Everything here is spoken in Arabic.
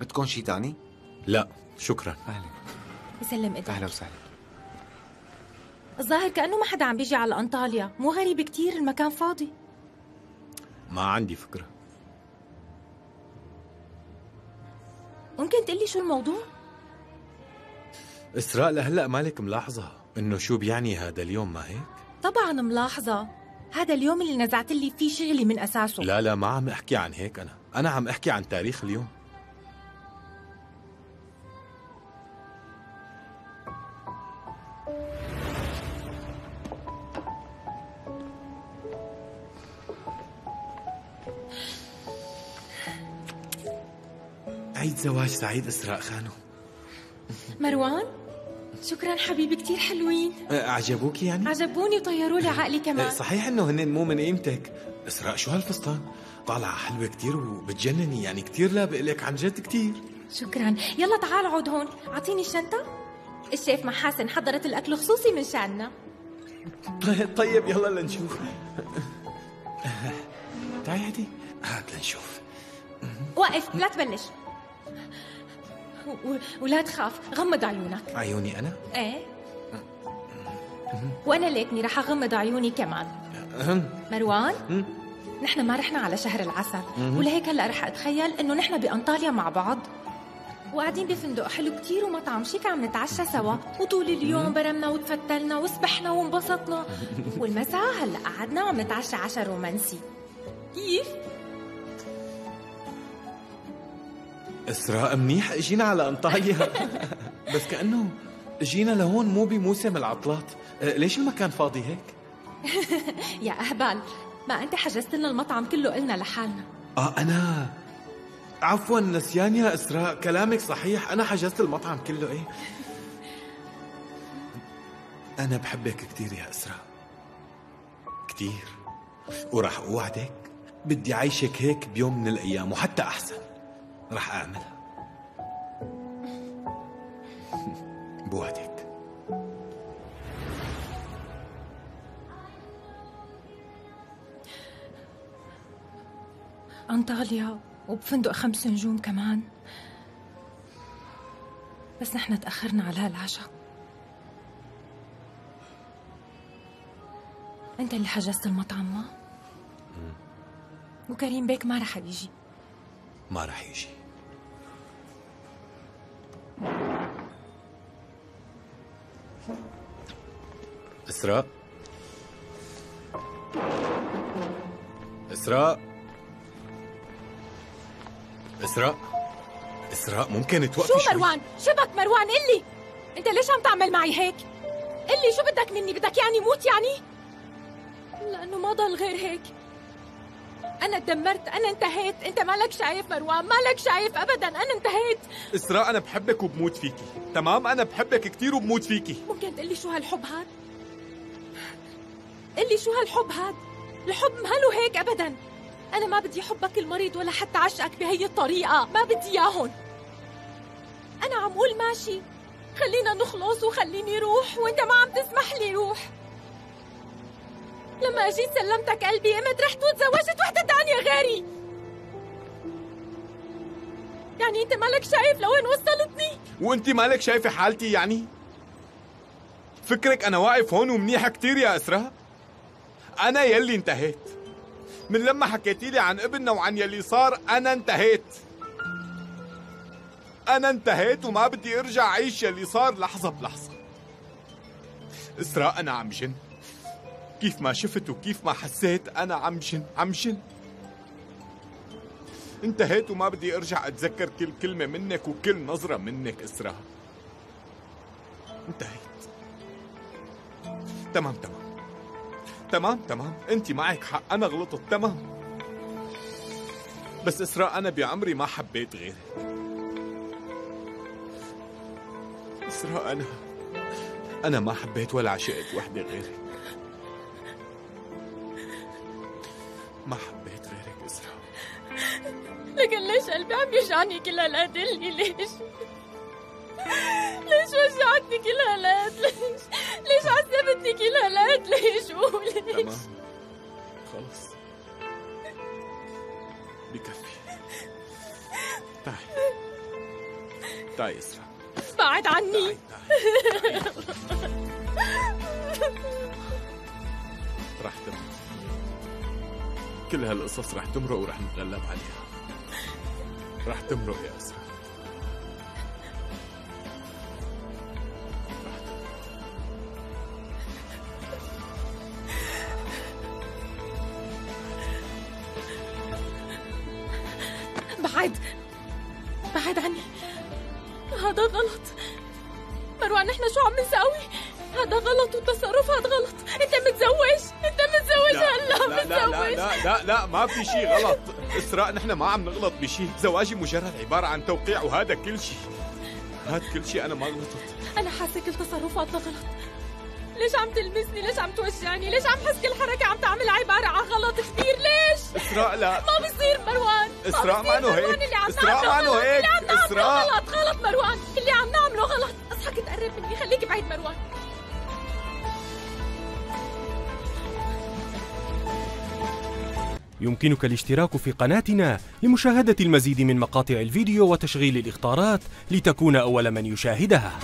بدكم شي تاني؟ لا شكرا. أهلا. يسلم إيدك أهلا وسهلا. الظاهر كأنه ما حدا عم بيجي على أنطاليا. مو غريب كتير المكان فاضي. ما عندي فكرة. ممكن تقلي شو الموضوع؟ إسراء لهلأ مالك ملاحظة إنه شو بيعني هذا اليوم ما هيك؟ طبعا ملاحظة. هذا اليوم اللي نزعت لي فيه شغلي من أساسه. لا لا ما عم أحكي عن هيك أنا. أنا عم أحكي عن تاريخ اليوم. عيد زواج سعيد إسراء خانو. مروان شكرا حبيبي كتير حلوين. أه، عجبوك يعني؟ عجبوني وطيروا لي عقلي أه، كمان. صحيح إنه هن مو من قيمتك. إسراء شو هالفستان؟ طالعة حلوة كتير وبتجنني يعني كتير لابق لك عن جد كتير. شكرا. يلا تعال عود هون. أعطيني الشنطة. الشيف محاسن حضرت الأكل خصوصي من شأننا. طيب يلا لنشوف. تعي هدي هات لنشوف. وقف لا تبلش. ولا تخاف غمض عيونك. عيوني أنا؟ إيه. وأنا ليتني رح أغمض عيوني كمان. مروان؟ نحن ما رحنا على شهر العسل. ولهيك هلأ رح أتخيل إنه نحن بأنطاليا مع بعض. وقاعدين بفندق حلو كتير ومطعم شيك عم نتعشى سوا. وطول اليوم برمنا وتفتلنا وسبحنا وانبسطنا. والمساء هلا قعدنا وعم نتعشى عشاء رومانسي. كيف؟ إسراء منيح. إجينا على أنطاليا. بس كأنه إجينا لهون مو بموسم العطلات. أه، ليش المكان فاضي هيك؟ يا اهبل ما أنت حجزت لنا المطعم كله قلنا لحالنا. آه أنا عفوا نسيان يا إسراء. كلامك صحيح. أنا حجزت المطعم كله إيه؟ أنا بحبك كثير يا إسراء. كثير وراح أوعدك بدي عيشك هيك بيوم من الأيام وحتى أحسن. راح أعملها. بوعدك. أنطاليا. وبفندق خمس نجوم كمان. بس نحن تأخرنا على هالعشاء. أنت اللي حجزت المطعم ما؟ وكريم بيك ما رح يجي. ما راح يجي. إسراء. إسراء. إسراء إسراء ممكن توقفي شو؟ مروان؟ شبك مروان قلي أنت ليش عم تعمل معي هيك؟ قلي شو بدك مني؟ بدك يعني موت يعني؟ لأنه ما ضل غير هيك أنا تدمرت أنا انتهيت أنت مالك شايف مروان مالك شايف أبدا أنا انتهيت إسراء أنا بحبك وبموت فيكي تمام أنا بحبك كثير وبموت فيكي ممكن تقلي شو هالحب هاد؟ قلي شو هالحب هاد؟ الحب ماله هيك ابدا أنا ما بدي حبك المريض ولا حتى عشقك بهي الطريقة. ما بدي اياهم أنا عم قول ماشي. خلينا نخلص وخليني روح وأنت ما عم تسمح لي روح. لما أجيت سلمتك قلبي قمت رحت وتزوجت وحدة تانية غيري. يعني أنت مالك شايف لوين وصلتني؟ وأنت مالك شايفة حالتي يعني؟ فكرك أنا واقف هون ومنيحة كثير يا اسراء أنا يلي انتهيت. من لما حكيتي لي عن ابننا وعن يلي صار أنا انتهيت. أنا انتهيت وما بدي أرجع أعيش يلي صار لحظة بلحظة. إسراء أنا عم جن. كيف ما شفت وكيف ما حسيت أنا عم جن عم جن. انتهيت وما بدي أرجع أتذكر كل كلمة منك وكل نظرة منك إسراء. انتهيت. تمام تمام. تمام تمام. انت معك حق. أنا غلطت. تمام. بس إسراء أنا بعمري ما حبيت غيرك. إسراء أنا أنا ما حبيت ولا عشقت وحدة غيرك. ما حبيت غيرك إسراء. لكن ليش قلبي عم يوجعني كل هالقد؟ ليش؟ ليش وجعتني كل هالقد ليش؟ ليش عذبتني كل هالقد ليش؟ قول ليش؟ تمام. خلص. بكفي. تعي تعي اسرع بعد عني. تعي تعي رح تمرق كل هالقصص رح تمرق ورح نتغلب عليها. رح تمرق يا اسرع بعد عني. هذا غلط. مروان نحن شو عم نساوي؟ هذا غلط وتصرفات غلط. أنت متزوج. أنت متزوج. هلا لا لا لا متزوج. لا لا لا ما في شيء غلط. إسراء نحن ما عم نغلط بشيء. زواجي مجرد عبارة عن توقيع وهذا كل شيء. هذا كل شيء أنا ما غلطت. أنا حاسة كل تصرفاتنا غلط. ليش عم تلمسني؟ ليش عم توجعني؟ ليش عم حس كل حركة عم تعمل عباره عن غلط كبير؟ ليش؟ إسراء لا. ما بصير مروان. بصير ما إنه هيك. إنه غلط. هيك. اللي عم نعمله إسراء. غلط. غلط مروان. اللي عم نعمله غلط. اصحى تقرب مني. خليك بعيد مروان. يمكنك الاشتراك في قناتنا لمشاهدة المزيد من مقاطع الفيديو وتشغيل الإخطارات لتكون أول من يشاهدها.